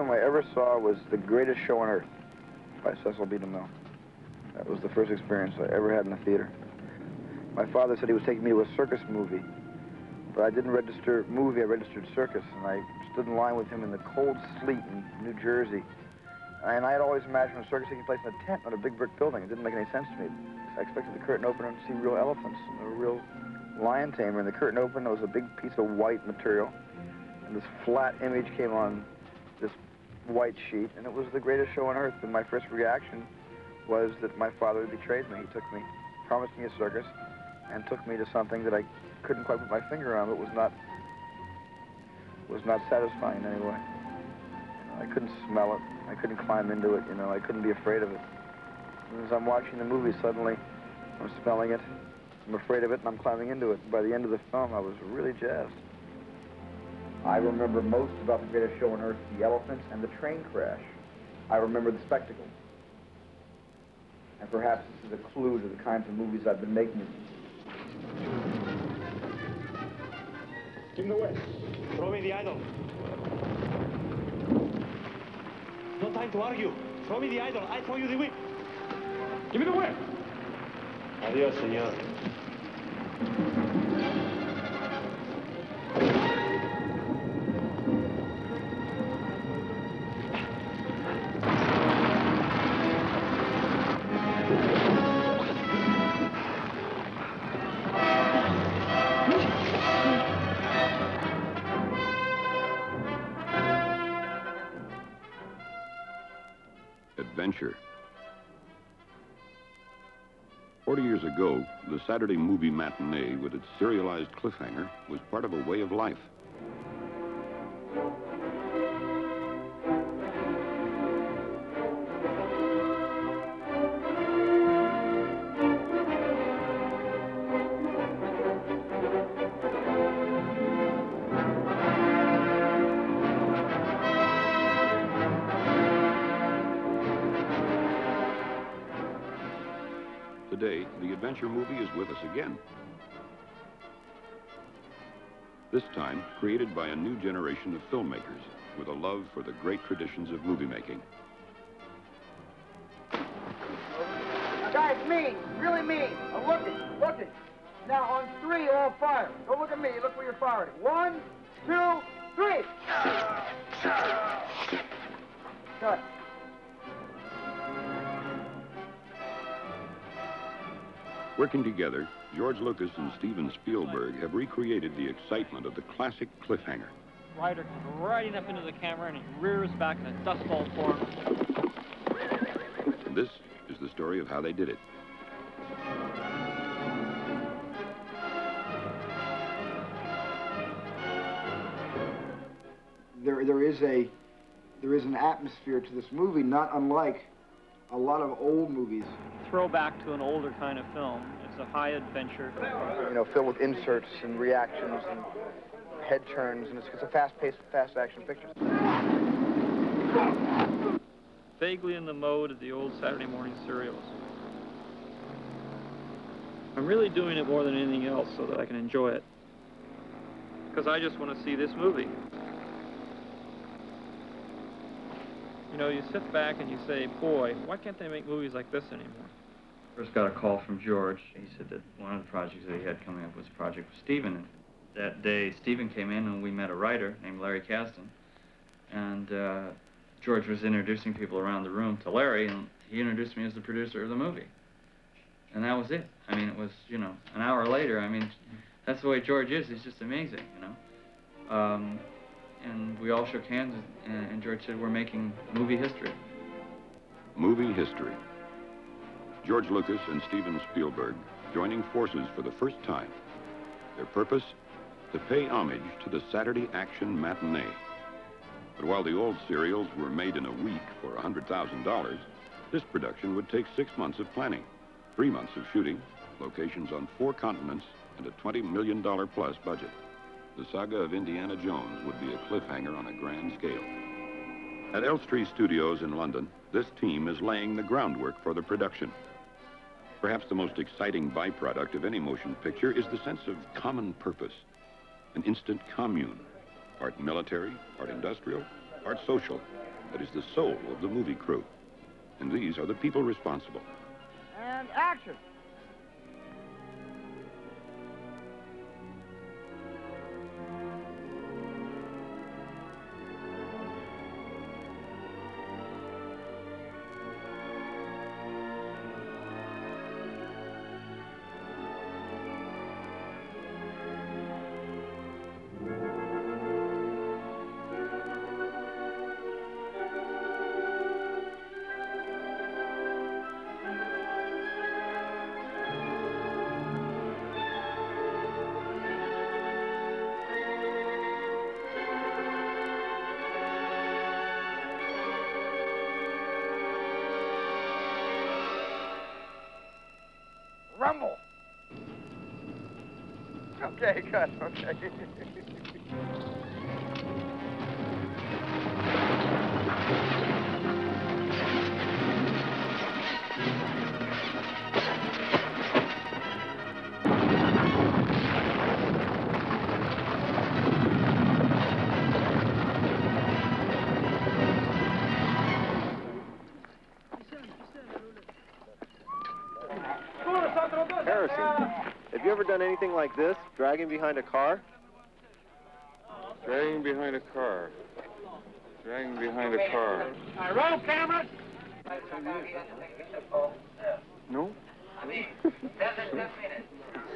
film I ever saw was The Greatest Show on Earth by Cecil B. DeMille. That was the first experience I ever had in a theater. My father said he was taking me to a circus movie, but I didn't register movie, I registered circus, and I stood in line with him in the cold sleet in New Jersey. And I had always imagined a circus taking place in a tent, not a big brick building. It didn't make any sense to me. I expected the curtain opener to see real elephants and a real lion tamer. And the curtain opened, there was a big piece of white material, and this flat image came on white sheet, and it was the greatest show on earth. And my first reaction was that my father betrayed me. He took me, promised me a circus, and took me to something that I couldn't quite put my finger on, but was not was not satisfying in any way. I couldn't smell it. I couldn't climb into it. You know, I couldn't be afraid of it. And as I'm watching the movie, suddenly I'm smelling it. I'm afraid of it, and I'm climbing into it. And By the end of the film, I was really jazzed. I remember most about the greatest show on earth, the elephants and the train crash. I remember the spectacle. And perhaps this is a clue to the kinds of movies I've been making. Give me the whip. Throw me the idol. No time to argue. Throw me the idol. I throw you the whip. Give me the whip. Adios, señor. Ago, the Saturday movie matinee with its serialized cliffhanger was part of a way of life. Created by a new generation of filmmakers with a love for the great traditions of movie making. Guys, mean, really mean. Now look it, look it. Now on three, all fire. Don't look at me, look where you're firing. One, two, three. Cut. Working together, George Lucas and Steven Spielberg have recreated the excitement of the classic cliffhanger. Ryder comes riding up into the camera and he rears back in a dust ball form. And this is the story of how they did it. There, there is a, there is an atmosphere to this movie not unlike a lot of old movies. Throwback to an older kind of film. It's a high adventure. You know, filled with inserts and reactions and head turns, and it's, it's a fast-paced, fast-action picture. Vaguely in the mode of the old Saturday morning serials. I'm really doing it more than anything else so that I can enjoy it. Because I just want to see this movie. You know, you sit back and you say, boy, why can't they make movies like this anymore? First got a call from George. He said that one of the projects that he had coming up was a project with Steven. And that day, Steven came in and we met a writer named Larry Kasdan. And uh, George was introducing people around the room to Larry, and he introduced me as the producer of the movie. And that was it. I mean, it was, you know, an hour later. I mean, that's the way George is. He's just amazing, you know. Um, and we all shook hands, and, and George said, we're making movie history. Movie history. George Lucas and Steven Spielberg joining forces for the first time. Their purpose? To pay homage to the Saturday action matinee. But while the old serials were made in a week for $100,000, this production would take six months of planning, three months of shooting, locations on four continents, and a $20 million plus budget. The saga of Indiana Jones would be a cliffhanger on a grand scale. At Elstree Studios in London, this team is laying the groundwork for the production. Perhaps the most exciting byproduct of any motion picture is the sense of common purpose, an instant commune, part military, part industrial, part Social, that is the soul of the movie crew. And these are the people responsible. And action. Okay, good. Okay. you ever done anything like this, dragging behind a car? Dragging behind a car. Dragging behind a car. All right, roll cameras. No?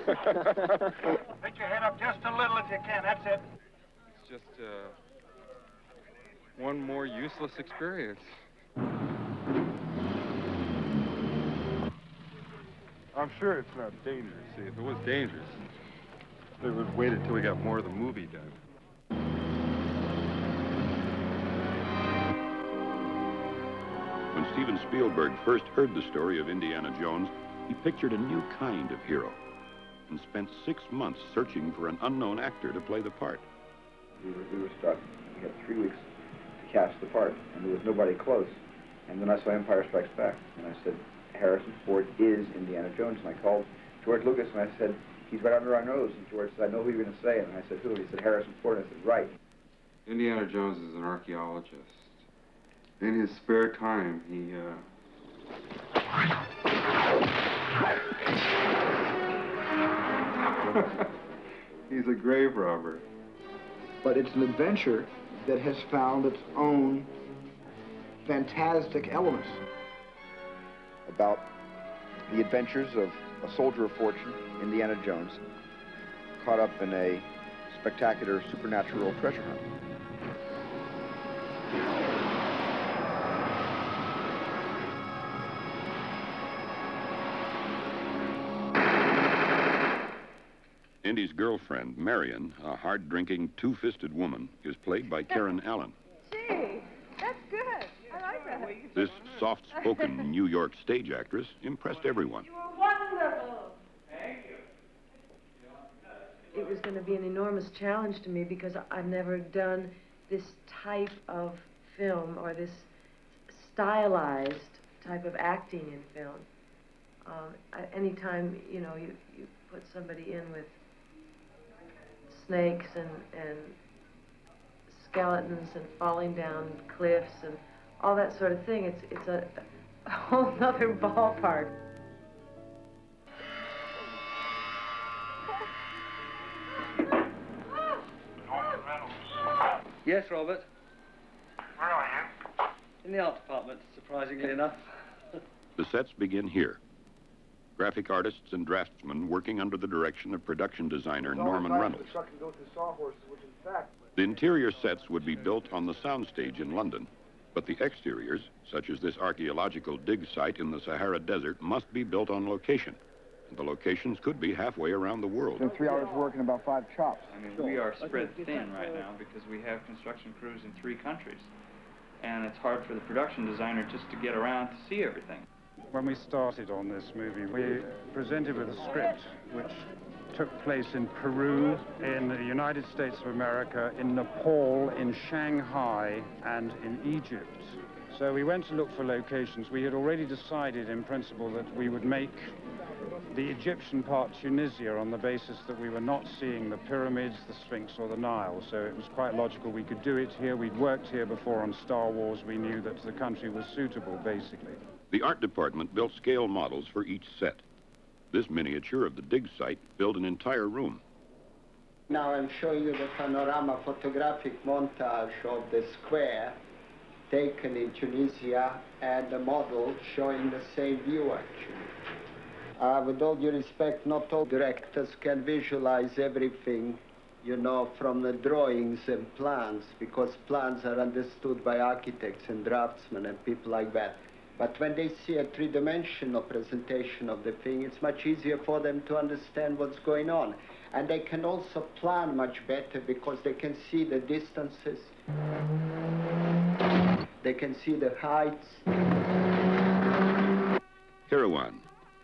Put your head up just a little if you can. That's it. It's just uh, one more useless experience. I'm sure it's not dangerous. See, if it was dangerous, they would have waited till we got more of the movie done. When Steven Spielberg first heard the story of Indiana Jones, he pictured a new kind of hero and spent six months searching for an unknown actor to play the part. We were, we were stuck. We had three weeks to cast the part, and there was nobody close. And then I saw Empire Strikes Back, and I said, Harrison Ford is Indiana Jones. And I called George Lucas, and I said, he's right under our nose. And George said, I know who you're going to say. And I said, who? He said, Harrison Ford. And I said, right. Indiana Jones is an archaeologist. In his spare time, he, uh... He's a grave robber. But it's an adventure that has found its own fantastic elements. About the adventures of a soldier of fortune, Indiana Jones, caught up in a spectacular supernatural treasure hunt. Indy's girlfriend, Marion, a hard-drinking, two-fisted woman, is played by Karen Allen. Gee, that's good. I like that. This soft-spoken New York stage actress impressed everyone. Wonderful. It was going to be an enormous challenge to me because I've never done this type of film or this stylized type of acting in film. Um, I- anytime, you know, you, you put somebody in with snakes and, and skeletons and falling down cliffs and all that sort of thing, it's, it's a, a whole other ballpark. Yes, Robert. Where are you? In the art department, surprisingly enough. The sets begin here. Graphic artists and draftsmen working under the direction of production designer Norman Reynolds. The truck can go through sawhorses, which in fact... The interior sets would be built on the soundstage in London, but the exteriors, such as this archaeological dig site in the Sahara Desert, must be built on location. And the locations could be halfway around the world. Been three hours work working about five chops. I mean, we are spread thin right now because we have construction crews in three countries. And it's hard for the production designer just to get around to see everything. When we started on this movie, we presented with a script which took place in Peru, in the United States of America, in Nepal, in Shanghai, and in Egypt. So we went to look for locations. We had already decided in principle that we would make the Egyptian part Tunisia on the basis that we were not seeing the pyramids, the Sphinx, or the Nile. So it was quite logical we could do it here. We'd worked here before on Star Wars. We knew that the country was suitable, basically. The art department built scale models for each set. This miniature of the dig site filled an entire room. Now I'm showing you the panorama photographic montage of the square taken in Tunisia and the model showing the same view actually. Uh, with all due respect, not all directors can visualize everything, you know, from the drawings and plans, because plans are understood by architects and draftsmen and people like that. But when they see a three-dimensional presentation of the thing, it's much easier for them to understand what's going on. And they can also plan much better because they can see the distances. They can see the heights. Kairouan,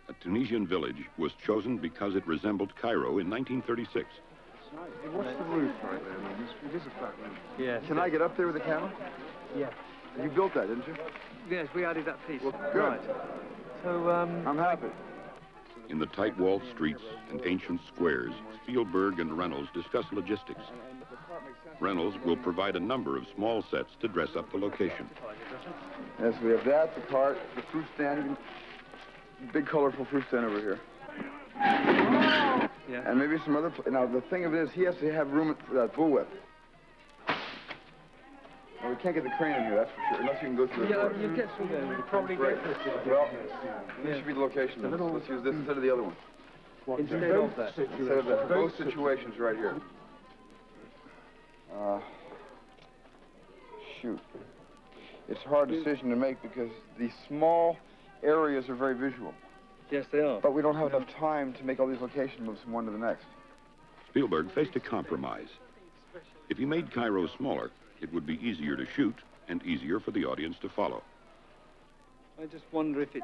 a Tunisian village, was chosen because it resembled Cairo in 1936. Hey, what's the roof right there? It is a flat roof. Yes. Can I get up there with the camera? Yes. You built that, didn't you? Yes, we added that piece. Well, good. Right. So, um... I'm happy. In the tight walled streets and ancient squares, Spielberg and Reynolds discuss logistics. Reynolds will provide a number of small sets to dress up the location. Yes, we have that, the cart, the fruit stand, big colorful fruit stand over here. Yeah. And maybe some other. Pl- now the thing of it is, he has to have room for that bullwhip. Now, we can't get the crane in here, that's for sure, unless you can go through the Yeah, door. you get through there. You probably Great. get through there. Well, this should be the location. then. Let's use this instead of the other one. Instead of that. Instead of that. Both situations right here. Uh, shoot. It's a hard decision to make because the small areas are very visual. Yes, they are. But we don't have enough time to make all these location moves from one to the next. Spielberg faced a compromise. If he made Cairo smaller, it would be easier to shoot and easier for the audience to follow. I just wonder if it,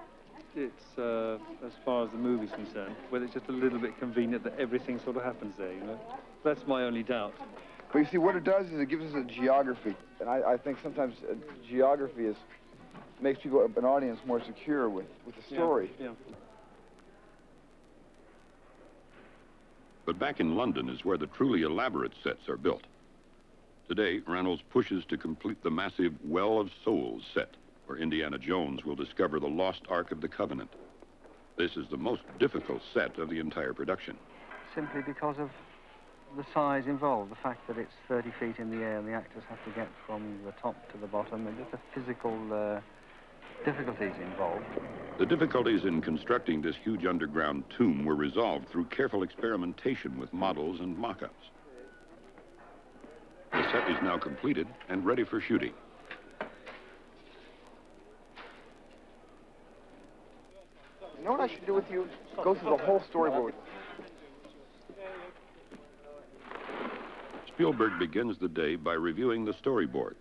it's, uh, as far as the movie's concerned, whether it's just a little bit convenient that everything sort of happens there, you know? That's my only doubt. But you see, what it does is it gives us a geography. And I, I think sometimes uh, geography is makes people, an audience, more secure with, with the story. Yeah. But back in London is where the truly elaborate sets are built. Today, Reynolds pushes to complete the massive Well of Souls set, where Indiana Jones will discover the lost Ark of the Covenant. This is the most difficult set of the entire production. Simply because of the size involved, the fact that it's 30 feet in the air and the actors have to get from the top to the bottom, and just the physical uh, difficulties involved. The difficulties in constructing this huge underground tomb were resolved through careful experimentation with models and mock-ups. The set is now completed and ready for shooting. You know what I should do with you? Go through the whole storyboard. Spielberg begins the day by reviewing the storyboard,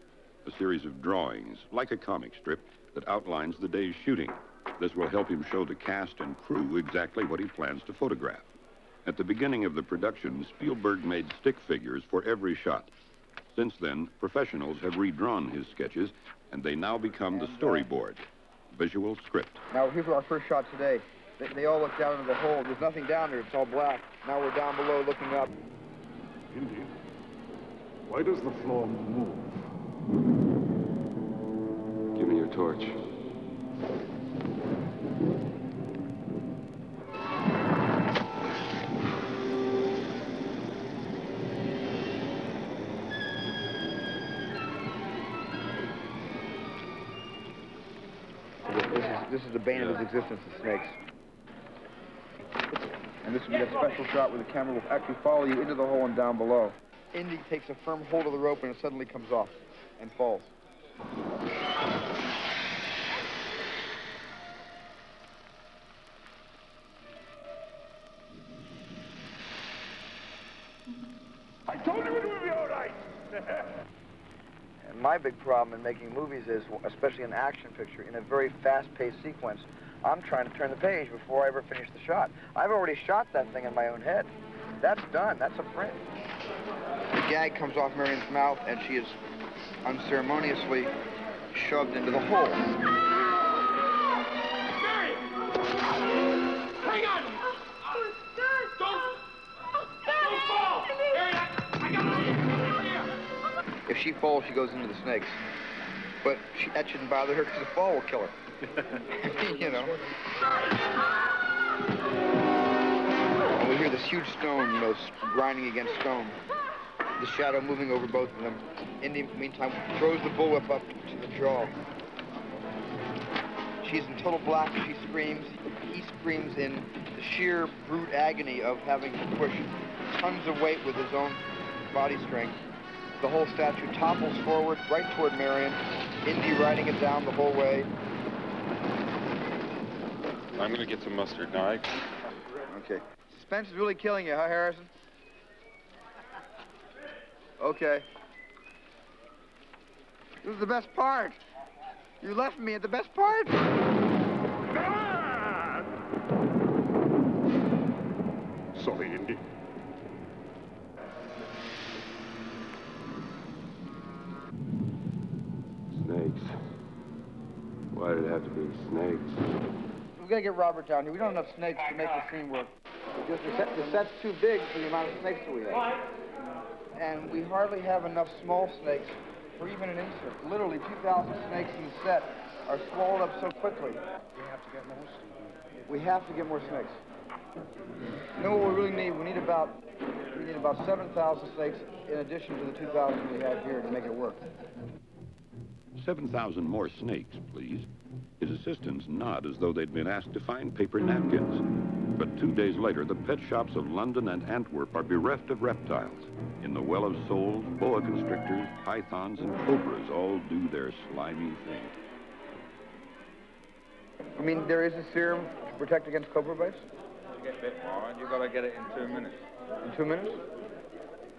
a series of drawings, like a comic strip, that outlines the day's shooting. This will help him show the cast and crew exactly what he plans to photograph. At the beginning of the production, Spielberg made stick figures for every shot. Since then, professionals have redrawn his sketches, and they now become the storyboard, visual script. Now, here's our first shot today. They, they all look down into the hole. There's nothing down there. It's all black. Now we're down below looking up. Indeed. Why does the floor move? Give me your torch. The bane of his existence, the snakes. And this will be a special shot where the camera will actually follow you into the hole and down below. Indy takes a firm hold of the rope and it suddenly comes off and falls. I told you it would be all right. My big problem in making movies is, especially an action picture, in a very fast-paced sequence, I'm trying to turn the page before I ever finish the shot. I've already shot that thing in my own head. That's done. That's a print. The gag comes off Marion's mouth, and she is unceremoniously shoved into the hole. If she falls, she goes into the snakes. But she, that shouldn't bother her because the fall will kill her. you know. And we hear this huge stone, you know, grinding against stone. The shadow moving over both of them. In the meantime, throws the bullwhip up to the jaw. She's in total black she screams. He screams in the sheer brute agony of having to push tons of weight with his own body strength. The whole statue topples forward right toward Marion. Indy riding it down the whole way. I'm going to get some mustard now. I- Okay. Suspense is really killing you, huh, Harrison? Okay. This is the best part. You left me at the best part. Sorry, Indy. Snakes. Why did it have to be snakes? We gotta get Robert down here. We don't have enough snakes to make the scene work. Just the, set, the set's too big for the amount of snakes that we have. And we hardly have enough small snakes for even an insert. Literally, 2,000 snakes in the set are swallowed up so quickly. We have to get more We have to get more snakes. You know what we really need? We need about we need about 7,000 snakes in addition to the 2,000 we have here to make it work. 7,000 more snakes, please. His assistants nod as though they'd been asked to find paper napkins. But two days later, the pet shops of London and Antwerp are bereft of reptiles. In the well of souls, boa constrictors, pythons, and cobras all do their slimy thing. I mean, there is a serum to protect against cobra bites To get bit more, and you've got to get it in two minutes. in two minutes.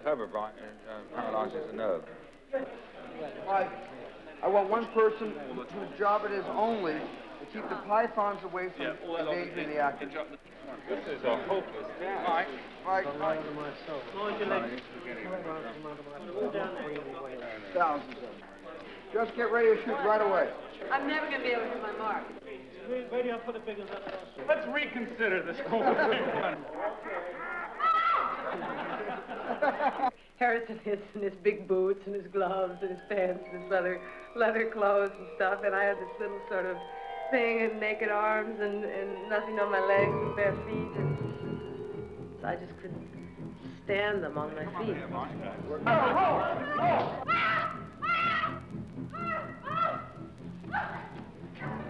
Cobra bite uh, paralyzes the nerve. I, I want one person whose job it is only to keep the pythons away from endangering the actors. This is a hopeless Mike, Mike, thousands of them. Just get ready to shoot right away. I'm never going to be able to hit my mark. Let's reconsider this whole thing. Harrison is in his big boots and his gloves and his pants and his leather leather clothes and stuff, and I had this little sort of thing and naked arms and, and nothing on my legs and bare feet, and so I just couldn't stand them on my feet.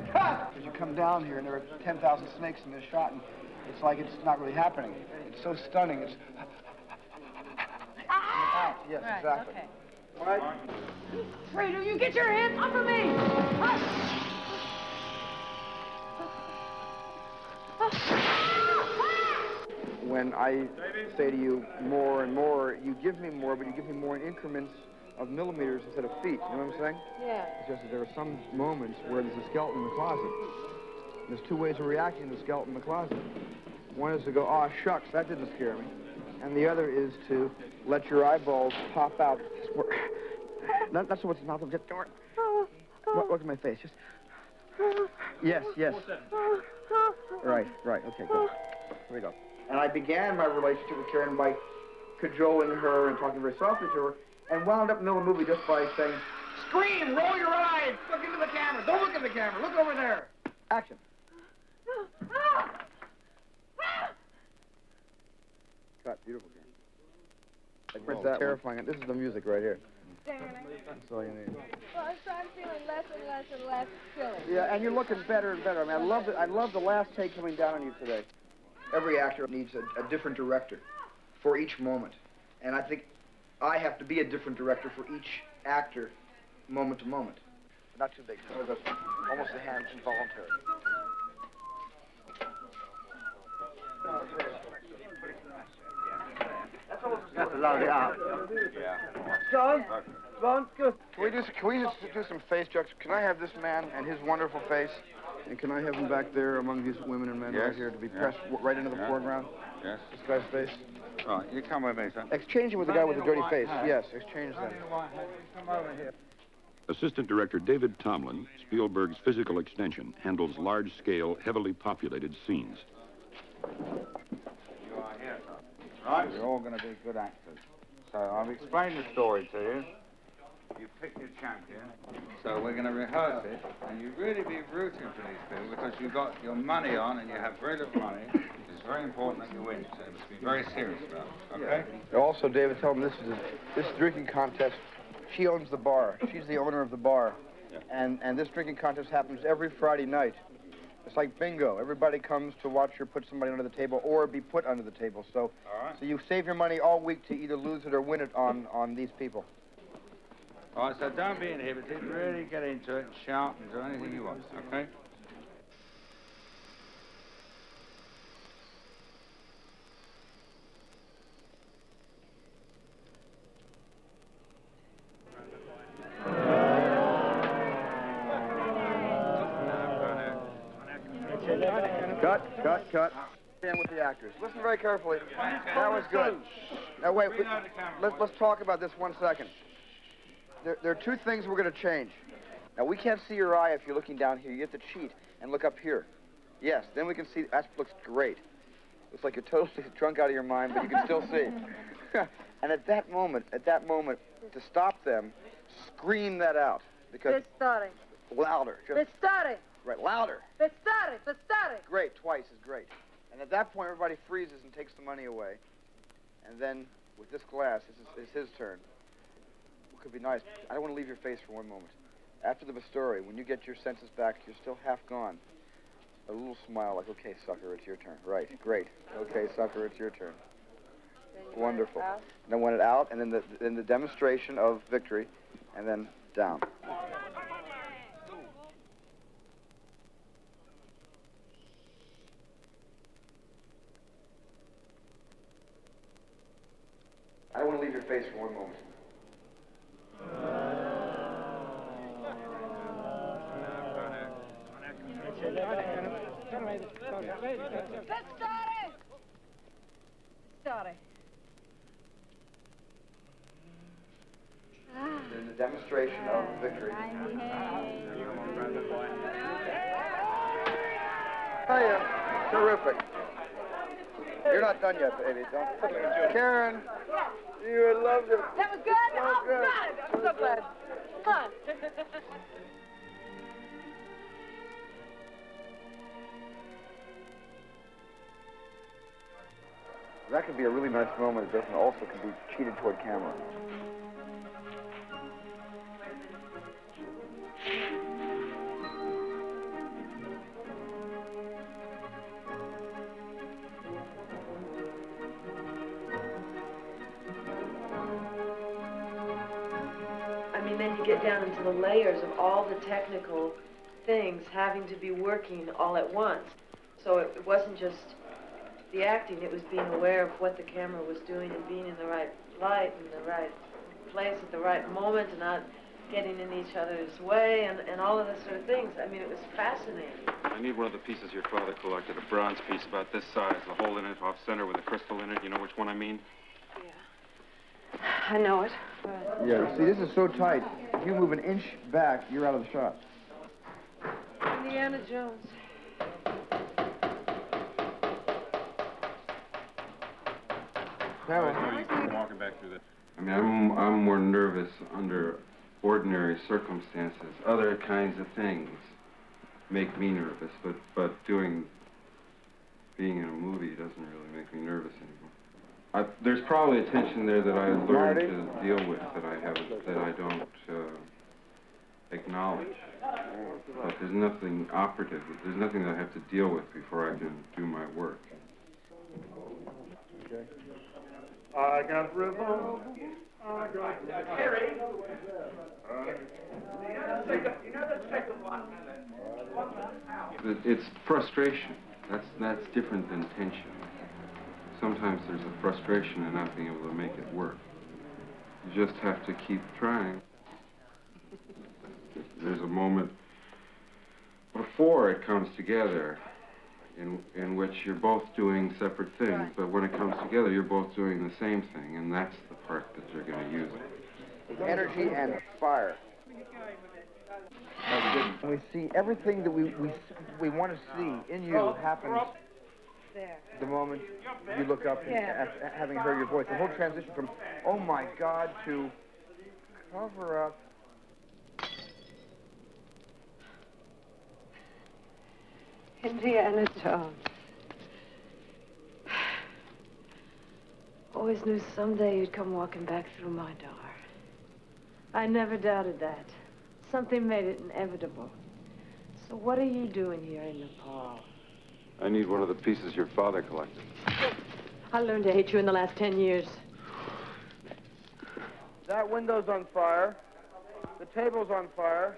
Because you come down here and there are 10,000 snakes in this shot, and it's like it's not really happening. It's so stunning. It's. Ah, yes, Right, exactly. okay. All right. Fredo, you get your hands off of me! When I say to you more and more, you give me more, but you give me more in increments of millimeters instead of feet. You know what I'm saying? Yeah. It's just that there are some moments where there's a skeleton in the closet. There's two ways of reacting to the skeleton in the closet. One is to go, oh, shucks, that didn't scare me. And the other is to let your eyeballs pop out. Not, not so much the mouth, just look, look at my face. Just yes, yes. Right, right. Okay, good. Here we go. And I began my relationship with Karen by cajoling her and talking very softly to her, and wound up in the middle of the movie just by saying, "Scream! Roll your eyes! Look into the camera! Don't look at the camera! Look over there!" Action. Ah! Cut. Beautiful game. I print that terrifying. This is the music right here. That's all you need. Well, so I'm feeling less and less and less silly. Yeah, and you're looking better and better. I mean, I love the, I love the last take coming down on you today. Every actor needs a, a different director for each moment, and I think I have to be a different director for each actor, moment to moment. Not too big. So that's almost a hand involuntary. Oh, That's a lovely art. John, John, good. Can we just can we just do some face jokes? Can I have this man and his wonderful face, and can I have him back there among these women and men right here to be yeah. pressed right into the Yeah. foreground? Yes. This guy's face. Right, you come with me, son. Exchange him with the guy with the dirty face. hat. Yes, exchange them. Come over here. Assistant Director David Tomblin, Spielberg's physical extension, handles large-scale, heavily populated scenes. You are here, son. Right? You're all going to be good actors. So I've explained the story to you. you pick your champion. So we're going to rehearse it, and you really be rooting for these people because you've got your money on and you have very little money. It's very important that you win, so you must be very serious about it, okay? Also, David, tell them this is a, this drinking contest. She owns the bar. She's the owner of the bar, and and this drinking contest happens every Friday night. It's like bingo. Everybody comes to watch her put somebody under the table or be put under the table. So, right. so you save your money all week to either lose it or win it on on these people. All right, so don't be inhibited. Really get into it and shout and do anything you want, okay? Cut. Stand with the actors. Listen very carefully. That was good. Now wait, wait let's let's talk about this one second. There, there are two things we're going to change. Now we can't see your eye if you're looking down here. You have to cheat and look up here. Yes, then we can see. That looks great. Looks like you're totally drunk out of your mind, but you can still see. and at that moment, at that moment, to stop them, scream that out because Pistare. louder, just Pistare. Right, louder. Pistare. Pistare. Great, twice is great. And at that point, everybody freezes and takes the money away. And then, with this glass, it's his turn. What could be nice? I don't want to leave your face for one moment. After the story, when you get your senses back, you're still half gone. A little smile, like, okay, sucker, it's your turn. Right, great. Okay, sucker, it's your turn. Wonderful. And then when it out, and then the, then the demonstration of victory, and then down. I don't want to leave your face for one moment. Pistare. Pistare. Then the demonstration of victory. Oh yeah, terrific. You're not done yet, baby. Don't. Karen, you loved it. That was good? oh, God. I'm so glad. Come on. That could be a really nice moment. It doesn't also can be cheated toward camera. Technical things having to be working all at once. So it, it wasn't just the acting, it was being aware of what the camera was doing and being in the right light and the right place at the right moment and not getting in each other's way and, and all of those sort of things. I mean, it was fascinating. I need one of the pieces your father collected, a bronze piece about this size, the hole in it off center with a crystal in it. You know which one I mean? Yeah. I know it. Yeah, see, this is so tight. If you move an inch back, you're out of the shot. Indiana Jones. Walking back through the. I mean, I'm I'm more nervous under ordinary circumstances. Other kinds of things make me nervous, but but doing being in a movie doesn't really make me nervous anymore. I, there's probably a tension there that I learned to deal with that I haven't that I don't uh, acknowledge. But there's nothing operative. There's nothing that I have to deal with before I can do my work. I got revolver. I got Terry. You know the second, you know the second one? It- It's frustration. That's that's different than tension. Sometimes there's a frustration in not being able to make it work. You just have to keep trying. There's a moment before it comes together in in which you're both doing separate things, but when it comes together, you're both doing the same thing, and that's the part that you're going to use. Energy and fire. We see everything that we, we, we want to see in you oh, happens There. The moment you look up and Yeah. af- having heard your voice. The whole transition from, oh my God, to Cover up. Indiana Jones. Always knew someday you'd come walking back through my door. I never doubted that. Something made it inevitable. So what are you doing here in Nepal? I need one of the pieces your father collected. I learned to hate you in the last ten years. That window's on fire. The table's on fire.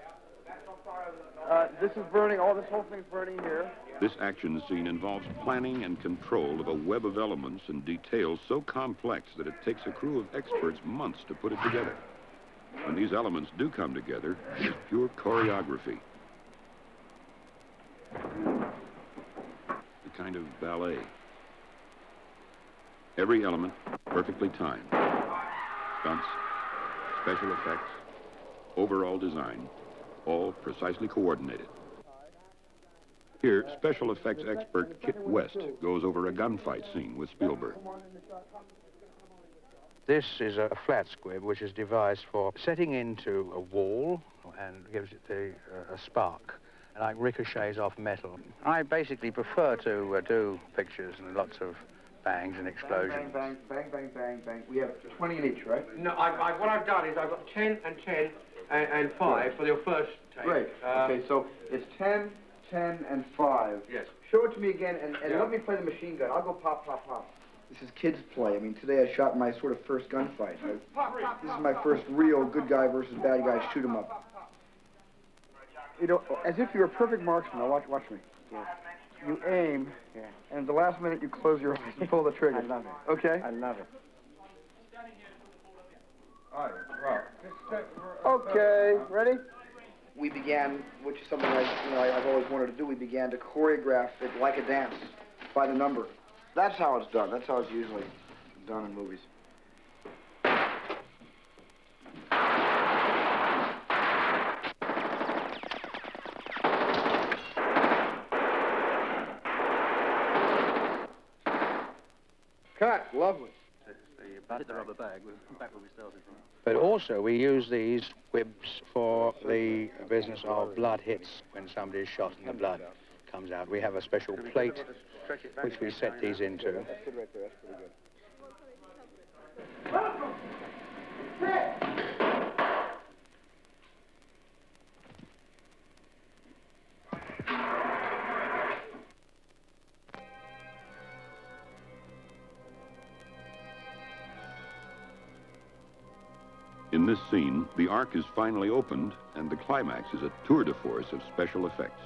Uh, this is burning. All this whole thing's burning here. This action scene involves planning and control of a web of elements and details so complex that it takes a crew of experts months to put it together. When these elements do come together, it is pure choreography. A kind of ballet. Every element perfectly timed. Stunts, special effects, overall design, all precisely coordinated. Here, special effects expert Kit West goes over a gunfight scene with Spielberg. This is a flat squib which is devised for setting into a wall and gives it uh, a spark, like ricochets off metal. I basically prefer to uh, do pictures and lots of bangs and explosions. Bang, bang, bang, bang, bang, bang. We have 20 in each, right? No, I, I, what I've done is I've got 10 and 10 and, and 5 for your first take. Great. Uh, okay, so it's 10, 10, and 5. Yes. Show it to me again, and, and Yeah. let me play the machine gun. I'll go pop, pop, pop. This is kids' play. I mean, today I shot my sort of first gunfight. I, this is my first real good guy versus bad guy shoot 'em up. You know, as if you're a perfect marksman. Now watch, watch me. You aim, yeah. and at the last minute you close your eyes and pull the trigger. I love it. Okay? I love it. All right, well, just step for- Okay, ready? We began, which is something I, you know, I, I've always wanted to do. We began to choreograph it like a dance, by the number. That's how it's done. That's how it's usually done in movies. Lovely. Hit the rubber bag. We're back where we started from. But also, we use these squibs for the business of blood hits when somebody is shot and the blood comes out. We have a special plate which we set these into. In this scene, the ark is finally opened, and the climax is a tour de force of special effects.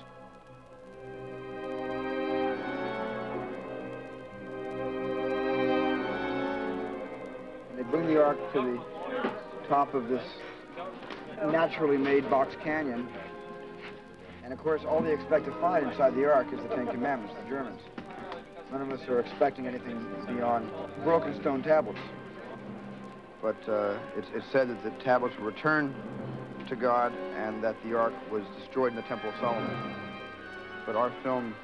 They bring the ark to the top of this naturally made box canyon. And of course, all they expect to find inside the ark is the Ten Commandments, the Germans. None of us are expecting anything beyond broken stone tablets. But uh, it's, it's said that the tablets were returned to God and that the ark was destroyed in the Temple of Solomon. But our film,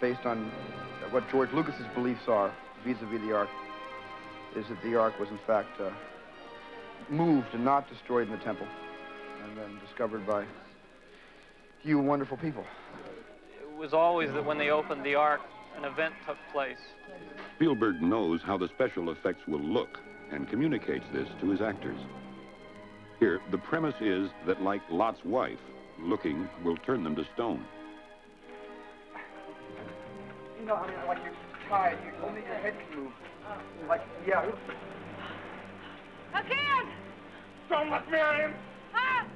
based on what George Lucas's beliefs are vis-a-vis the ark, is that the ark was in fact uh, moved and not destroyed in the temple, and then discovered by you wonderful people. It was always that when they opened the Ark, an event took place. Spielberg knows how the special effects will look and communicates this to his actors. Here, the premise is that, like Lot's wife, looking will turn them to stone. You know, I mean, like you're tied, you, only your head can move. Like, yeah. I can't! Don't look, Marion! Ah!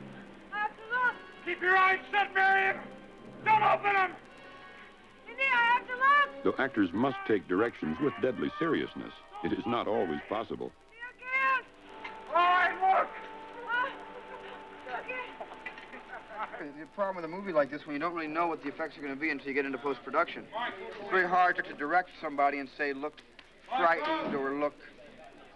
I have to look! Keep your eyes shut, Marion! Don't open them! Indy, I have to look! Though actors must take directions with deadly seriousness, it is not always possible. All right, look! The problem with a movie like this, when you don't really know what the effects are going to be until you get into post-production, it's very hard to, to direct somebody and say, look frightened or look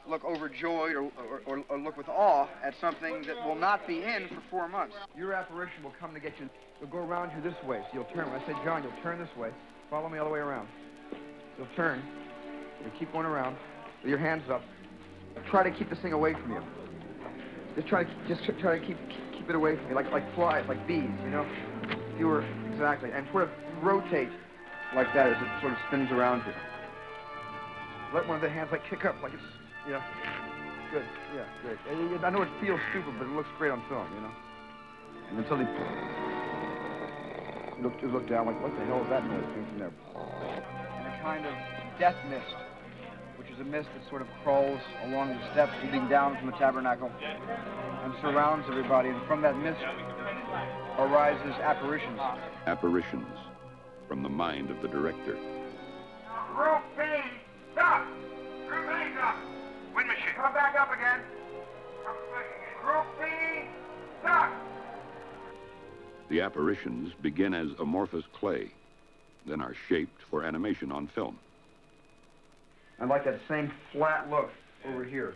look overjoyed or, or, or, or look with awe at something that will not be in for four months. Your apparition will come to get you. You'll go around you this way. So you'll turn. When I say, John, you'll turn this way. Follow me all the way around. You'll turn. You'll keep going around with your hands up. Try to keep this thing away from you. Just try to just try to keep keep it away from you, like like flies, like bees, you know. You were exactly, and sort of rotate like that as it sort of spins around you. Let one of the hands like kick up, like it's know. Good, yeah. And I know it feels stupid, but it looks great on film, you know. And then suddenly, look, look down like, what the hell is that noise coming from there? And a kind of death mist, a mist that sort of crawls along the steps leading down from the tabernacle and surrounds everybody. And from that mist arises apparitions. Apparitions from the mind of the director. Group B, stop! Group A, stop! Wind machine. Come back up again. Group B, stop! The apparitions begin as amorphous clay, then are shaped for animation on film. I like that same flat look over here,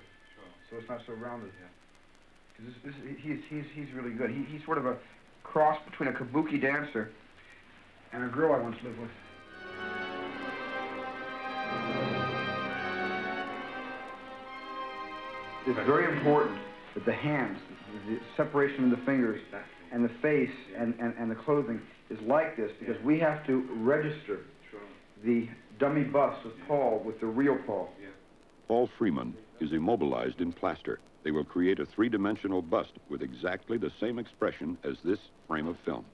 so it's not so rounded. Because this, this, he's, he's, he's really good. He, he's sort of a cross between a kabuki dancer and a girl I once lived with. It's very important that the hands, the separation of the fingers, and the face and, and, and the clothing is like this because we have to register the dummy bust of Paul with the real Paul. Paul Freeman is immobilized in plaster. They will create a three-dimensional bust with exactly the same expression as this frame of film.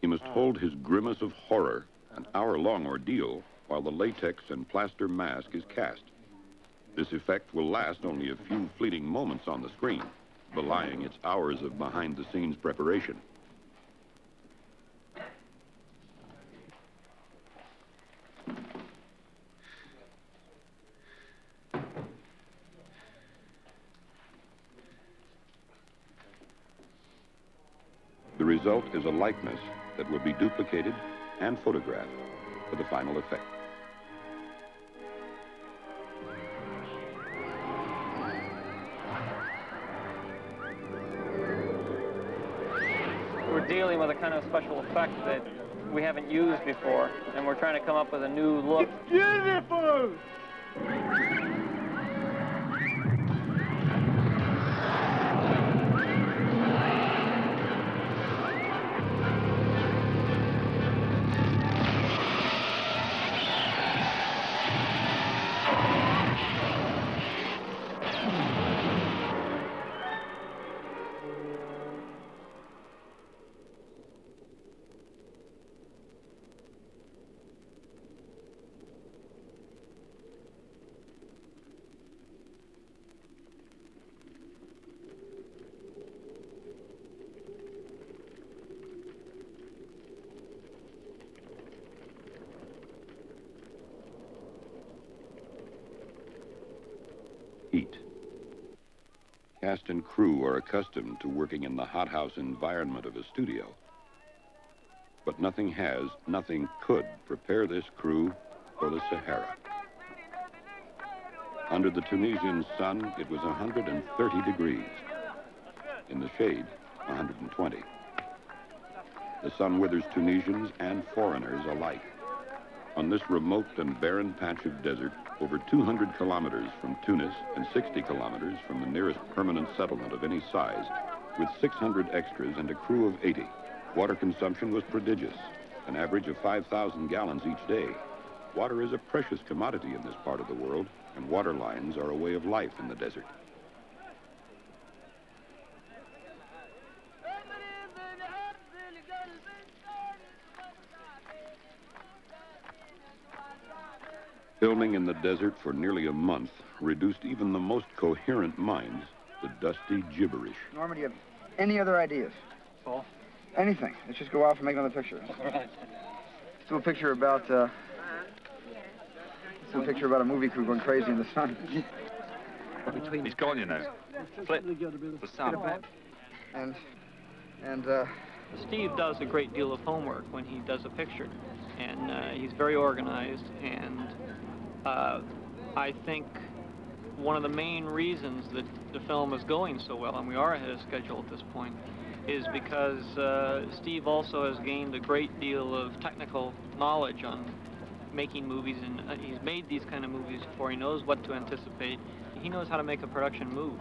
He must hold his grimace of horror, an hour-long ordeal, while the latex and plaster mask is cast. This effect will last only a few fleeting moments on the screen, belying its hours of behind-the-scenes preparation. The result is a likeness that will be duplicated and photographed for the final effect. We're dealing with a kind of special effect that we haven't used before, and we're trying to come up with a new look. It's Beautiful! Crew are accustomed to working in the hothouse environment of a studio. But nothing has, nothing could prepare this crew for the Sahara. Under the Tunisian sun, it was 130 degrees. In the shade, 120. The sun withers Tunisians and foreigners alike. On this remote and barren patch of desert, over 200 kilometers from Tunis and 60 kilometers from the nearest permanent settlement of any size, with 600 extras and a crew of 80, water consumption was prodigious, an average of 5,000 gallons each day. Water is a precious commodity in this part of the world, and water lines are a way of life in the desert. Filming in the desert for nearly a month reduced even the most coherent minds to dusty gibberish. Norman, do you have any other ideas? Paul? Anything. Let's just go off and make another picture. All right. Let's do a picture about, uh... Let's do a picture about a movie crew going crazy in the sun. He's gone, you know. Flip. The sun. And, and, uh... Steve does a great deal of homework when he does a picture, and uh, he's very organized. And uh, I think one of the main reasons that the film is going so well, and we are ahead of schedule at this point, is because uh, Steve also has gained a great deal of technical knowledge on making movies, and uh, he's made these kind of movies before. He knows what to anticipate. He knows how to make a production move.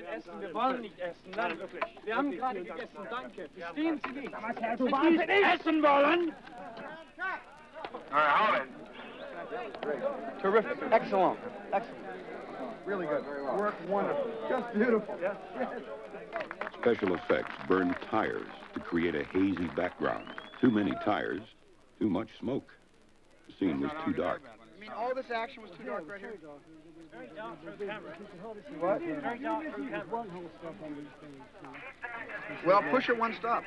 Was soll mit Essen? Wir wollen nicht essen. Nein, wirklich. Wir haben gerade gegessen. Danke. Verstehen Sie nicht? Du warst nicht essen wollen? Terrific. Excellent. Excellent. Really good. Work wonderful. Just beautiful. Yes. Special effects burn tires to create a hazy background. Too many tires, too much smoke. The scene was too dark. I mean, all this action was too dark right here. Very dark for a camera. What? Very dark for a camera. Well, push it one stop.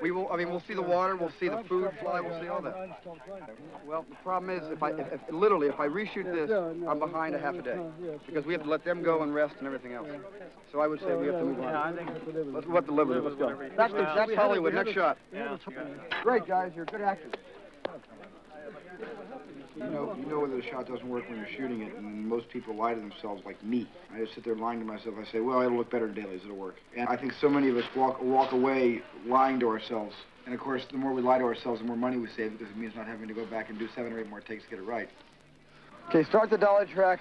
We will. I mean, we'll see the water. We'll see the food fly. We'll see all that. Well, the problem is, if I, if, if, literally, if I reshoot this, I'm behind a half a day because we have to let them go and rest and everything else. So I would say we have to move on. Let's let the liberty. Let's go. That's the, that's Hollywood. Next shot. Great guys. You're good actors. You know, you know whether the shot doesn't work when you're shooting it, and most people lie to themselves like me. I just sit there lying to myself. I say, well, it'll look better in dailies. It'll work. And I think so many of us walk walk away lying to ourselves. And of course, the more we lie to ourselves, the more money we save because it means not having to go back and do seven or eight more takes to get it right. Okay, start the dolly track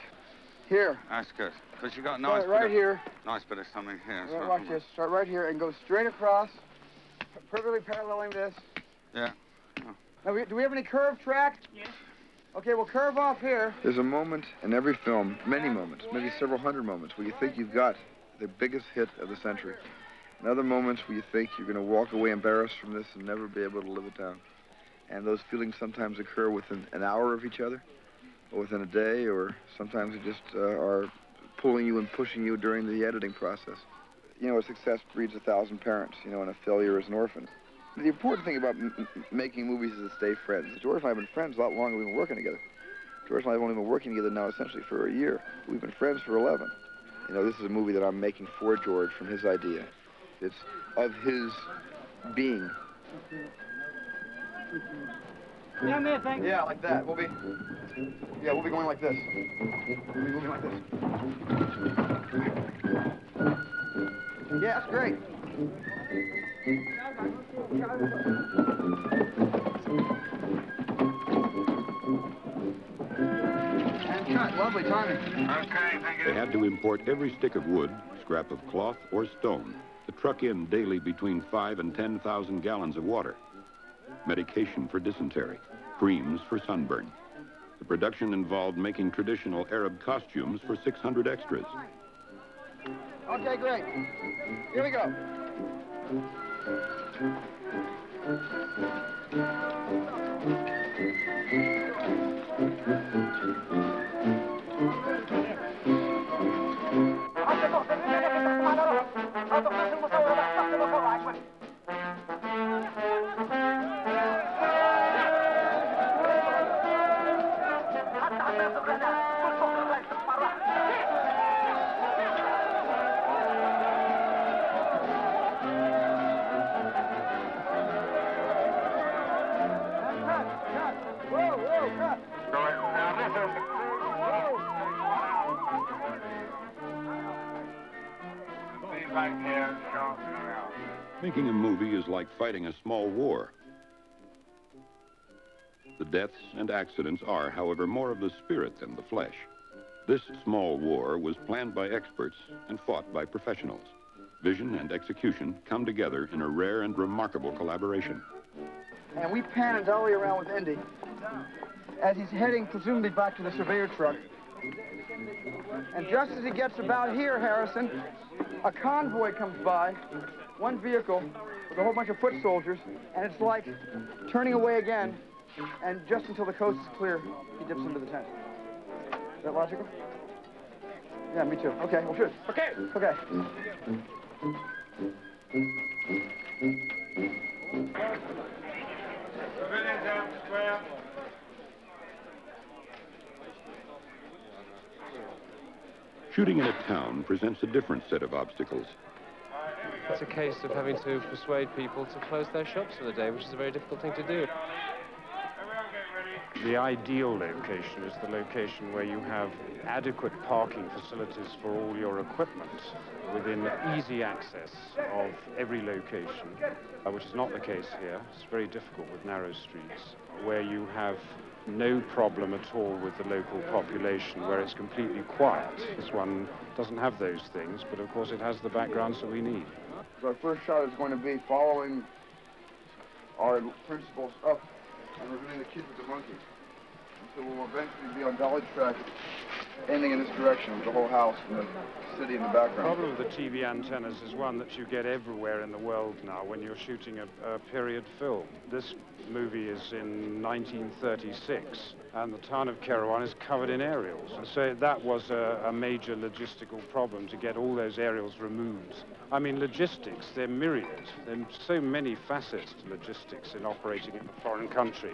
here. That's good. Because you got a Start nice right bit of, here. Nice bit of something here. Right, so- watch this. Start right here and go straight across, perfectly paralleling this. Yeah. Now, we, do we have any curved track? Yes. Okay, we'll curve off here. There's a moment in every film, many moments, maybe several hundred moments, where you think you've got the biggest hit of the century. And other moments where you think you're going to walk away embarrassed from this and never be able to live it down. And those feelings sometimes occur within an hour of each other, or within a day, or sometimes they just uh, are pulling you and pushing you during the editing process. You know, a success breeds a thousand parents, you know, and a failure is an orphan. The important thing about making movies is to stay friends. George and I have been friends a lot longer than we've been working together. George and I have only been working together now essentially for a year. We've been friends for 11. You know, this is a movie that I'm making for George from his idea. It's of his being. Yeah, man, thank Yeah, like that. We'll be. Yeah, we'll be going like this. We'll be moving like this. Yeah, that's great. And cut. Lovely timing. Okay, thank They had to import every stick of wood, scrap of cloth, or stone to truck in daily between five and 10,000 gallons of water. Medication for dysentery, creams for sunburn. The production involved making traditional Arab costumes for 600 extras. Okay, great. Here we go. 아, 또 무서워. Making a movie is like fighting a small war. The deaths and accidents are, however, more of the spirit than the flesh. This small war was planned by experts and fought by professionals. Vision and execution come together in a rare and remarkable collaboration. And we pan and dolly around with Indy as he's heading presumably back to the surveyor truck. And just as he gets about here, Harrison, a convoy comes by, one vehicle with a whole bunch of foot soldiers, and it's like turning away again, and just until the coast is clear, he dips into the tent. Is that logical? Yeah, me too. Okay, well, shoot. Okay. Okay. Shooting in a town presents a different set of obstacles. It's a case of having to persuade people to close their shops for the day, which is a very difficult thing to do. The ideal location is the location where you have adequate parking facilities for all your equipment within easy access of every location, uh, which is not the case here. It's very difficult with narrow streets, where you have no problem at all with the local population, where it's completely quiet. This one doesn't have those things, but of course it has the backgrounds that we need. So our first shot is going to be following our principals up, and we're doing the kid with the monkey. So we'll eventually be on Dolly track, ending in this direction with the whole house and the city in the background. The problem with the TV antennas is one that you get everywhere in the world now when you're shooting a, a period film. This movie is in 1936, and the town of Kairouan is covered in aerials. So that was a, a major logistical problem to get all those aerials removed. I mean, logistics, they're myriad. There are so many facets to logistics in operating in a foreign country.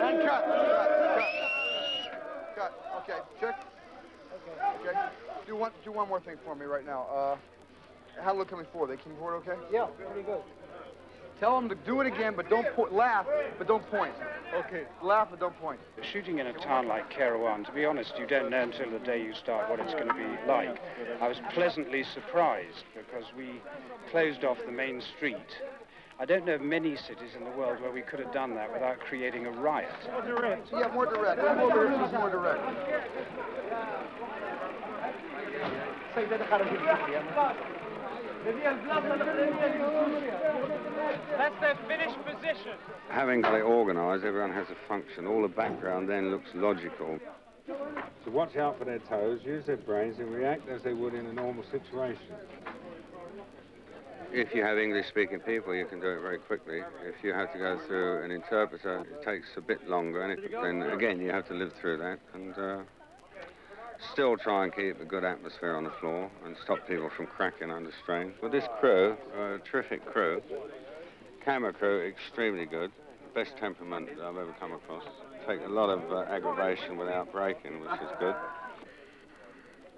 And cut. Cut. Cut. Cut. Okay. Check. Okay. Do one. Do one more thing for me right now. Uh, how they coming forward? They came forward okay? Yeah, pretty good. Tell them to do it again, but don't po- laugh, but don't point. Okay. Laugh, but don't point. Shooting in a town like Kairouan, to be honest, you don't know until the day you start what it's going to be like. I was pleasantly surprised because we closed off the main street. I don't know of many cities in the world where we could have done that without creating a riot. More direct. Yeah, more direct. More direct. More direct. That's their finished position. Having got it organised, everyone has a function. All the background then looks logical. So watch out for their toes, use their brains, and react as they would in a normal situation. If you have English-speaking people, you can do it very quickly. If you have to go through an interpreter, it takes a bit longer, and if, then again you have to live through that and uh, still try and keep a good atmosphere on the floor and stop people from cracking under strain. With this crew, a terrific crew, camera crew, extremely good, best temperament I've ever come across. Take a lot of uh, aggravation without breaking, which is good.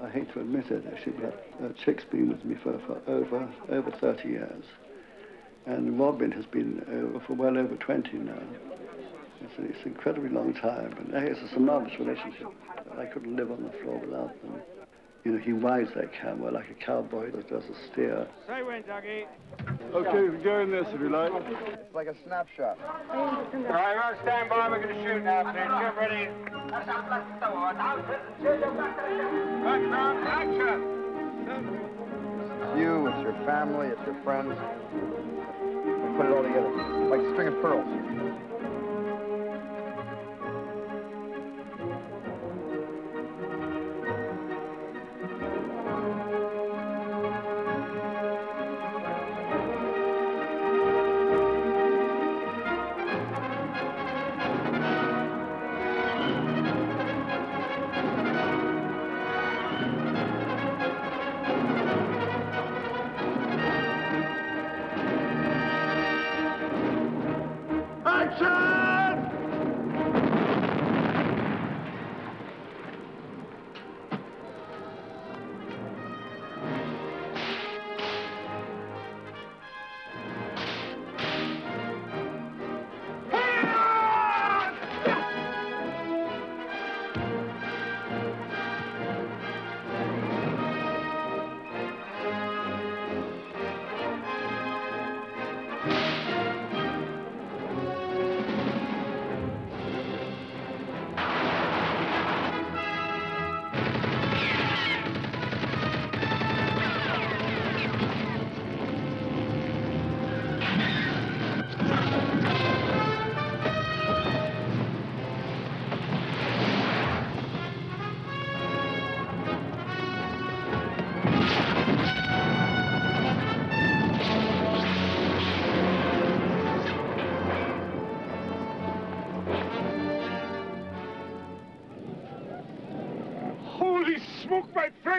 I hate to admit it, actually, but uh, Chick's been with me for, for over over 30 years, and Robin has been uh, for well over 20 now. It's, a- it's an incredibly long time, and uh, it's a marvelous relationship. I couldn't live on the floor without them. You know, he rides that camera like a cowboy that does a steer. Say when, Dougie. Okay, we go in this if you like. It's like a snapshot. All right, we're on standby. We're going to shoot now, please. Get ready. Background, action. It's you, it's your family, it's your friends. We put it all together like a string of pearls.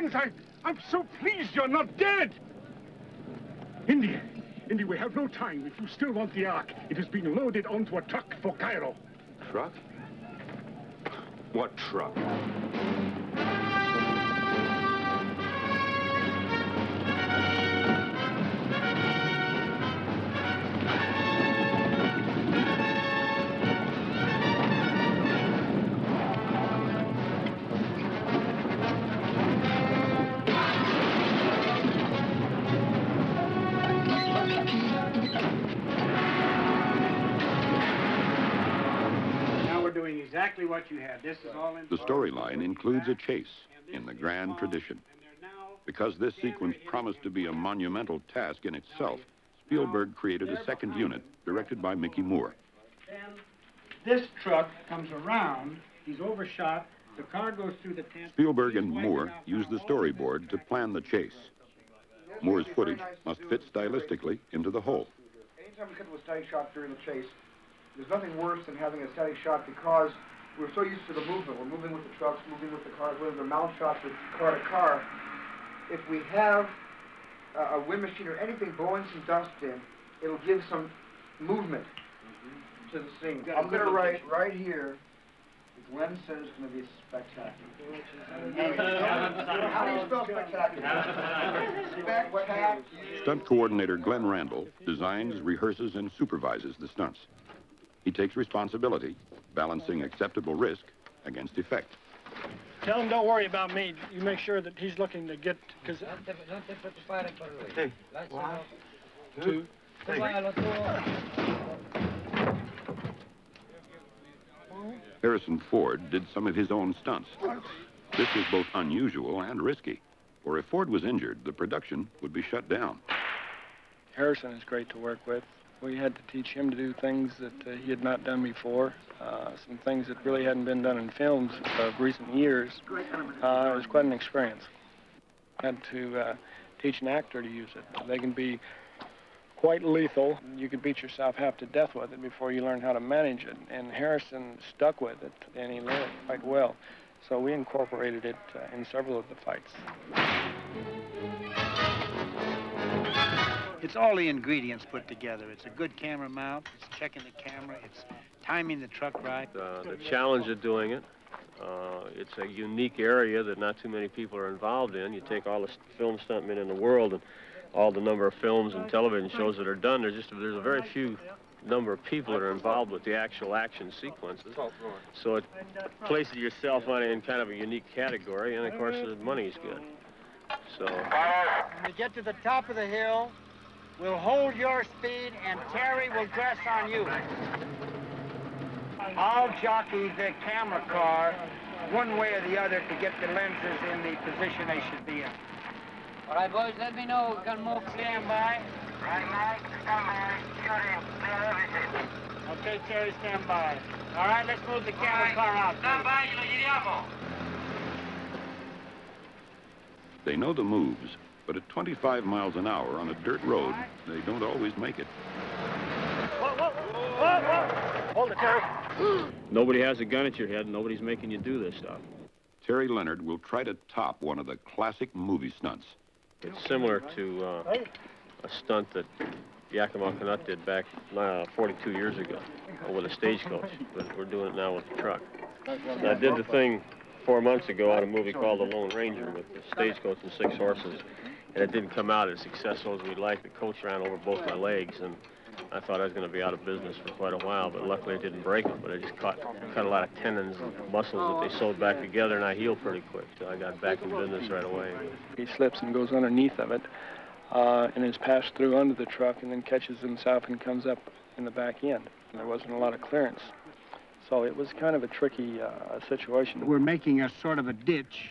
Friends! I, I'm so pleased you're not dead! Indy, Indy, we have no time. If you still want the Ark, it has been loaded onto a truck for Cairo. Truck? What truck? Exactly what you had. This is all in. The storyline includes a chase in the grand tradition. Because this sequence promised to be a monumental task in itself, Spielberg created a second unit directed by Mickey Moore. This truck comes around. He's overshot. The car goes through the tent. Spielberg and Moore used the storyboard to plan the chase. Moore's footage must fit stylistically into the whole. Anytime we cut to a static shot during the chase, there's nothing worse than having a static shot because we're so used to the movement. We're moving with the trucks, moving with the cars, whether they're mount shots with car to car. If we have a, a wind machine or anything blowing some dust in, it'll give some movement to the scene. Got a I'm going to write right here, Glenn says it's going to be spectacular. How do you spell spectacular? Spectacular. Stunt coordinator Glenn Randall designs, rehearses, and supervises the stunts. He takes responsibility, balancing acceptable risk against effect. Tell him don't worry about me. You make sure that he's looking to get, because... Hey. Two. Harrison Ford did some of his own stunts. This was both unusual and risky, for if Ford was injured, the production would be shut down. Harrison is great to work with. We had to teach him to do things that uh, he had not done before, uh, some things that really hadn't been done in films of recent years. Uh, it was quite an experience. I had to uh, teach an actor to use it. They can be quite lethal. You could beat yourself half to death with it before you learn how to manage it. And Harrison stuck with it, and he learned it quite well. So we incorporated it uh, in several of the fights. It's all the ingredients put together. It's a good camera mount. It's checking the camera. It's timing the truck right. uh, the challenge of doing it. Uh, it's a unique area that not too many people are involved in. You take all the film stuntmen in the world and all the number of films and television shows that are done. There's just there's a very few number of people that are involved with the actual action sequences. So it places yourself on in kind of a unique category, and of course the money's good. So. When you get to the top of the hill, we'll hold your speed and Terry will dress on you. I'll jockey the camera car one way or the other to get the lenses in the position they should be in. All right, boys, let me know. We can move. Stand by. Right, Mike. Stand by. Shooting. Clear everything. Okay, Terry, stand by. All right, let's move the camera car out. Stand by, lo giriamo. They know the moves, but at 25 miles an hour on a dirt road, they don't always make it. Hold it, Terry. Nobody has a gun at your head, and nobody's making you do this stuff. Terry Leonard will try to top one of the classic movie stunts. It's similar to uh, a stunt that Yakima Canutt did back uh, 42 years ago with a stagecoach, but we're doing it now with the truck. And I did the thing four months ago on a movie called The Lone Ranger with the stagecoach and six horses, and it didn't come out as successful as we'd like. The coach ran over both my legs, and I thought I was going to be out of business for quite a while, but luckily it didn't break them. But I just caught, cut a lot of tendons and muscles that they sewed back together, and I healed pretty quick. So I got back in business right away. He slips and goes underneath of it uh, and is passed through under the truck and then catches himself and comes up in the back end. And there wasn't a lot of clearance. So it was kind of a tricky uh, situation. We're making a sort of a ditch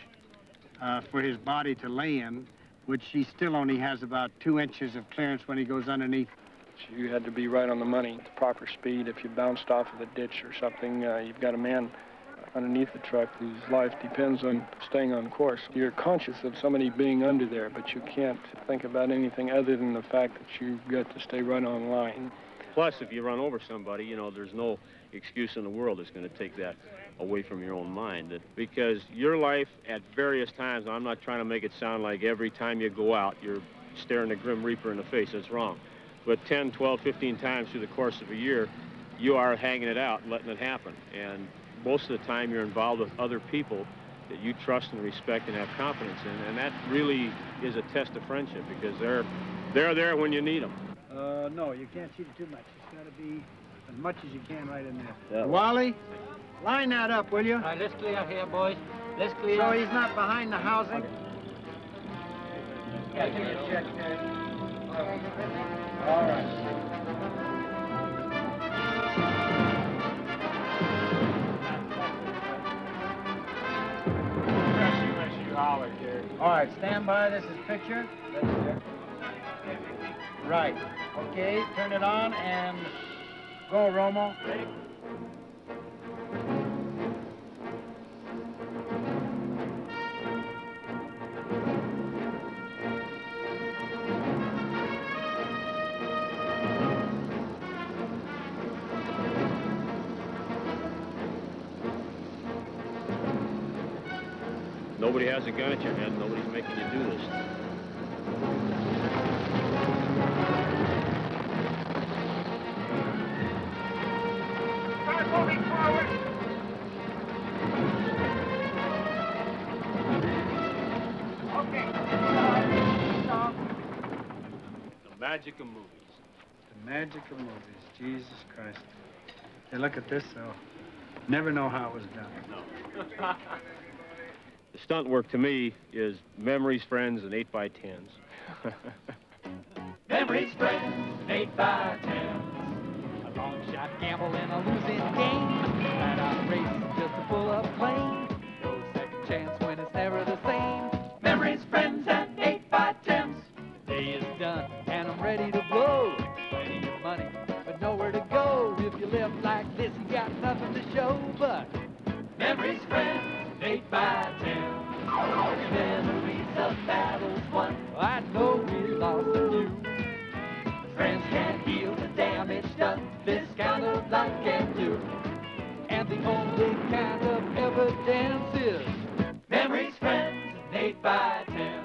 uh, for his body to lay in, which he still only has about two inches of clearance when he goes underneath. You had to be right on the money, the proper speed. If you bounced off of a ditch or something, uh, you've got a man underneath the truck whose life depends on staying on course. You're conscious of somebody being under there, but you can't think about anything other than the fact that you've got to stay right on line. Plus, if you run over somebody, you know, there's no excuse in the world that's going to take that away from your own mind. That, because your life at various times, I'm not trying to make it sound like every time you go out, you're staring the Grim Reaper in the face. That's wrong. But 10, 12, 15 times through the course of a year, you are hanging it out and letting it happen. And most of the time you're involved with other people that you trust and respect and have confidence in, and that really is a test of friendship because they're they're there when you need them. Uh, no, you can't cheat it too much. It's got to be as much as you can right in there. Yeah. Wally, line that up, will you? All right, let's clear here, boys. Let's clear. So he's not behind the housing? Yeah, give me a check, All right. All right, stand by. This is picture. That's it. Right. Okay, turn it on and go, Romo. Nobody has a gun at your head. Nobody's making you do this. Magic of movies. Jesus Christ. Hey, look at this, though. Never know how it was done. No. The stunt work to me is memories, friends, and 8 by 10s Memories, friends, 8 by 10s A long shot gamble in a losing game. Nothing to show but memories, friends, eight by ten. Memories of battles won. I know we lost a few. Friends can't heal the damage done. This kind of life can do. And the only kind of evidence is memories, friends, and eight by ten.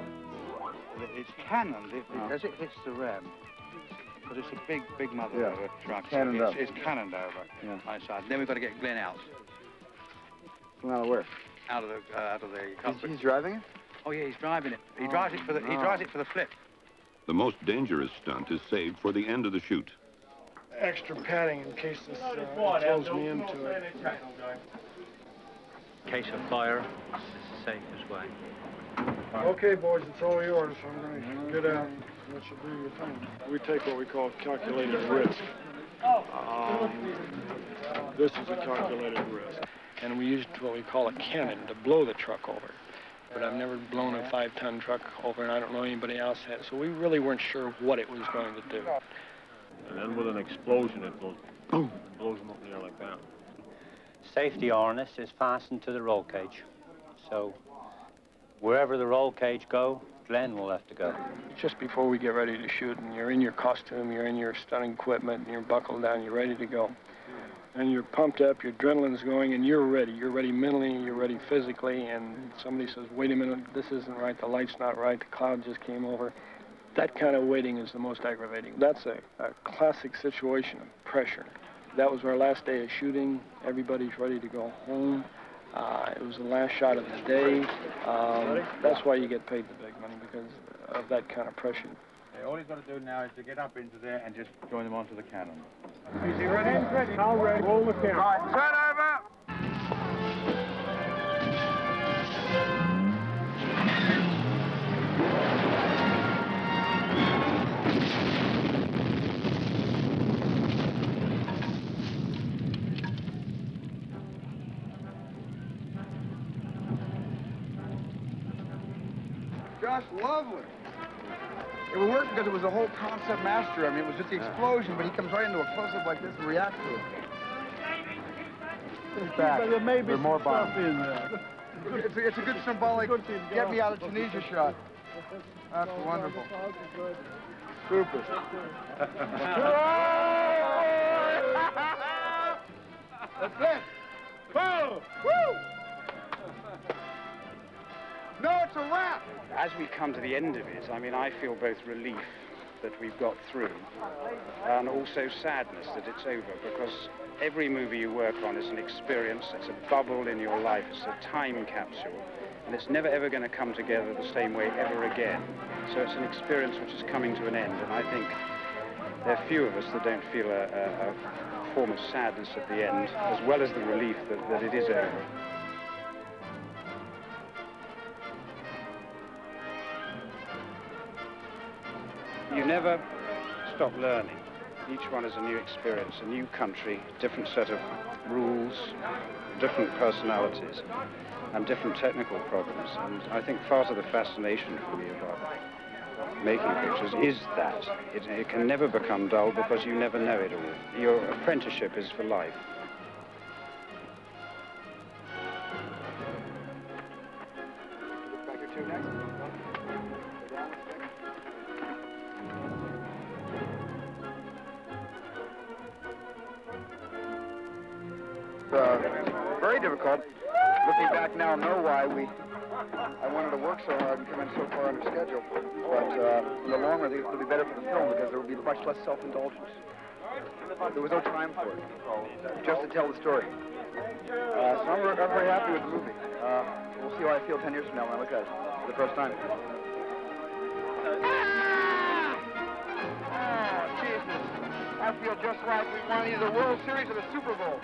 It's cannoned it, as it hits the ram. Because it's a big, big mother Yeah. of a truck. Cannoned it's, up. it's cannoned over Yeah. my side. Then we've got to get Glenn out. Come out of where? Out of the uh, out of the He's, cockpit. he's driving it? Oh yeah, he's driving it. He Oh, drives it for the he drives it for the flip. The most dangerous stunt is saved for the end of the shoot. Extra padding in case this uh, throws me into it. Case of fire, this is the safest way. Okay, boys, it's all yours. So I'm going to get out and let you do your thing. We take what we call calculated risk. Um, this is a calculated risk. And we used what we call a cannon to blow the truck over. But I've never blown a five-ton truck over, and I don't know anybody else has. So we really weren't sure what it was going to do. And then with an explosion, it goes boom, blows them up in the air like that. Safety harness is fastened to the roll cage. So wherever the roll cage go, Glenn will have to go. Just before we get ready to shoot, and you're in your costume, you're in your stunning equipment, and you're buckled down, you're ready to go. And you're pumped up, your adrenaline's going, and you're ready. You're ready mentally, you're ready physically, and somebody says, wait a minute, this isn't right, the light's not right, the cloud just came over. That kind of waiting is the most aggravating. That's a, a classic situation of pressure. That was our last day of shooting. Everybody's ready to go home. Uh, it was the last shot of the day. Um, that's why you get paid the big money, because of that kind of pressure. all he's got to do now is to get up into there and just join them onto the cannon. Is he ready? Ready. How ready? Roll the camera. All right, turn over. Josh, lovely. It would work because it was a whole concept master. I mean, it was just the explosion, but he comes right into a close-up like this and reacts to it. It's back. But there may be more some stuff bombs. in there. It's a, it's a good symbolic get me out of Tunisia shot. That's wonderful. Super. That's it. Boom! Woo! No, it's a wrap. As we come to the end of it, I mean, I feel both relief that we've got through, and also sadness that it's over, because every movie you work on is an experience, it's a bubble in your life, it's a time capsule, and it's never ever going to come together the same way ever again. So it's an experience which is coming to an end, and I think there are few of us that don't feel a, a, a form of sadness at the end, as well as the relief that, that it is over. You never stop learning. Each one is a new experience, a new country, different set of rules, different personalities, and different technical problems. And I think part of the fascination for me about making pictures is that. It, it can never become dull because you never know it all. Your apprenticeship is for life. Back next. Difficult. Looking back now, know why we I wanted to work so hard and come in so far under schedule. But uh, in the long run, it'll be better for the film because there will be much less self-indulgence. There was no time for it, just to tell the story. Uh, so I'm, I'm very happy with the movie. Uh, we'll see how I feel 10 years from now when I look at it for the first time. I feel just like we won either the World Series or the Super Bowl.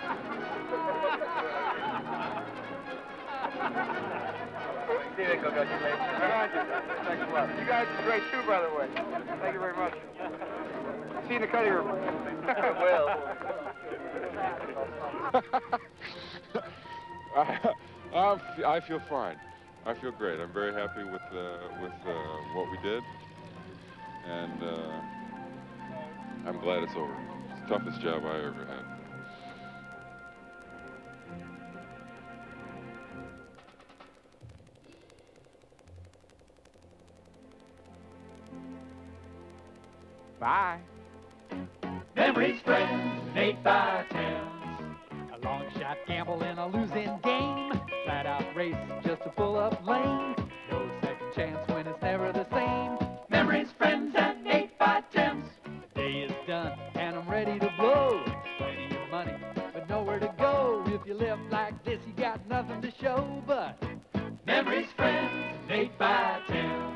Steven, congratulations. Thanks a lot. You guys are great too, by the way. Thank you very much. See you in the cutting room. well. I, I'm f- I feel fine. I feel great. I'm very happy with uh, with uh, what we did, and uh, I'm glad it's over. It's the toughest job I ever had. Bye. Memories, friends, made by towns. A long shot gamble in a losing game. Flat out race just to pull up lane. No second chance when it's never the same. Memories, friends, and nothing to show but memories, friends, made by ten.